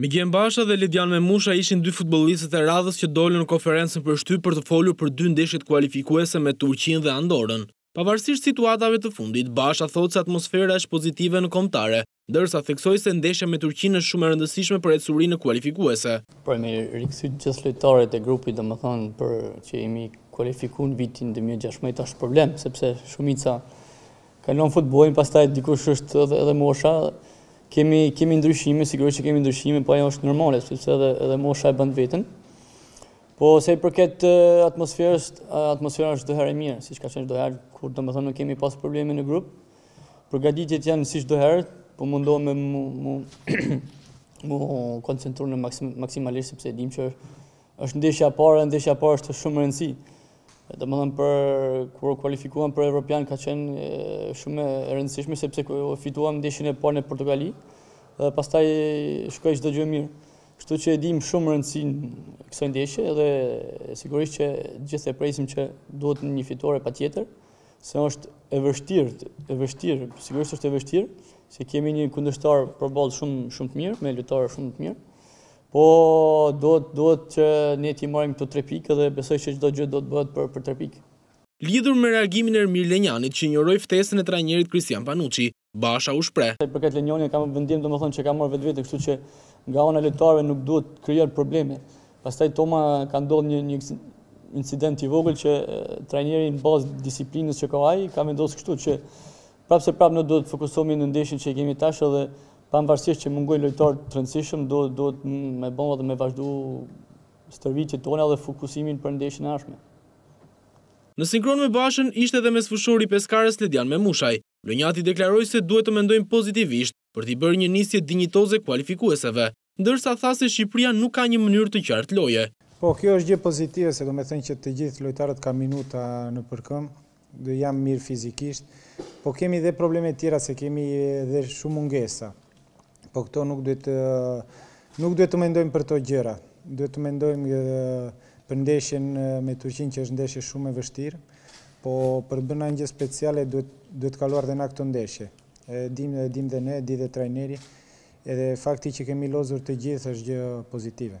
Migjen Basha dhe Ledian Memushaj ishin dy futbollistët e radhës që dolën në konferencën për shtyp për të folur për dy ndeshjet kualifikuese me Turqinë dhe Andorrën. Pavarësisht situatave të fundit, Basha thotë se atmosfera është pozitive në Kombëtare, ndërsa theksoi se ndeshja me Turqinë është shumë e rëndësishme për ecurinë kualifikuese. Po me i rikthy gjithë lojtarët e grupit, domethënë për që jemi kualifikuar në vitin dy mijë e gjashtëmbëdhjetë është problem, sepse shumica Ka lënë futbollin, pastaj dikush është edhe edhe mosha. Kemi kemi ndryshime, sigurisht që kemi ndryshime, po ajo është normale, sepse edhe edhe mosha e bën veten. Po sa i përket atmosferës, atmosfera është çdo herë e mirë, siç ka qenë çdo herë, kur domethënë nuk kemi pas probleme në grup. Përgatitjet janë si çdo herë, po mundohem me mu, mu, mu koncentru maksimalisht sepse dimë që Është ndeshja e parë, ndeshja e parë është shumë e rëndësi. Domethënë për kur kualifikuam për Evropian ka qenë shumë e rëndësishme sepse fituam ndeshjen e parë në Portugali dhe pastaj shkoi çdo gjë mirë. Kështu që e dimë shumë rëndësinë e kësaj ndeshje dhe sigurisht që gjithë e dimë që duhet një fitore patjetër, se është e vështirë, e vështirë, sigurisht është e vështirë, se kemi një kundërshtar përballë shumë shumë të mirë, me lojtarë shumë të mirë. Po duhet duhet që ne t'i marrim këto tre pikë dhe besoj që çdo gjë do të bëhet për për tre pikë. Lidhur me reagimin e Ermir Lenjanit që injoroi ftesën e trajnerit Kristian Panuçi, Basha u shpreh. Sa i përket Lenjanit ka vendim domethënë që e ka marrë vetë, kështu që nga ana e lojtarëve nuk duhet të krijon probleme. Pastaj domethënë ka ndodhur një një incident i vogël që trajneri në bazë disiplinës që ka ai ka vendosur kështu që Prapë se prapë ne duhet të fokusohemi në ndeshjen që kemi tash edhe pavarësisht që mungojnë lojtarë të rëndësishëm, duhet duhet me bo dhe me vazhdu stërvitjet tona dhe fokusimin për ndeshjen e ardhshme. Në sinkron me Bashën ishte dhe mesfushori i Peskarës Ledian Memushaj. Vlonjati deklaroi se duhet të mendojmë pozitivisht për t'i bërë një nisje dinjitoze kualifikueseve. Ndërsa tha se Shqipëria nuk ka një mënyrë të qartë loje. Po, kjo është gjë pozitive se domethënë që të gjithë lojtarët kanë minuta nëpër këmbë dhe janë mirë fizikisht. Po kemi dhe probleme tjera se kemi dhe shumë mungesa. Po këto nuk duhet të nuk duhet të mendojmë për këto gjëra. Duhet të mendojmë për ndeshjen me Turqinë që është ndeshje shumë e vështirë. Po për të bërë ndonjë gjë speciale duhet duhet kaluar edhe nga këto ndeshje. E dimë dhe dimë dhe ne, di dhe trajneri Edhe fakti që kemi lozur të gjithë është gjë pozitive.